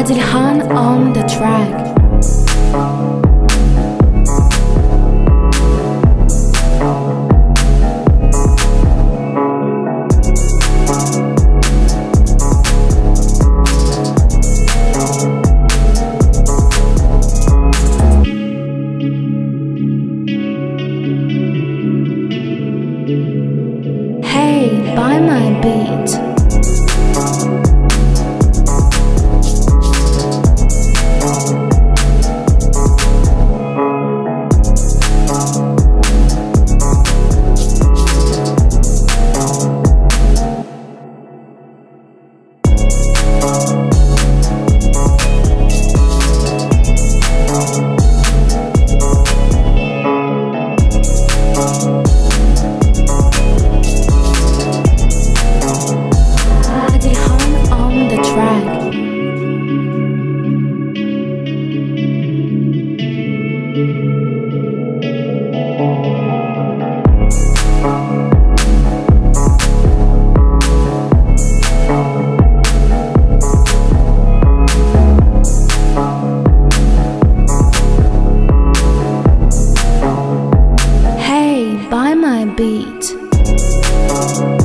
Adilhan on the track. Hey, buy my beat. beat.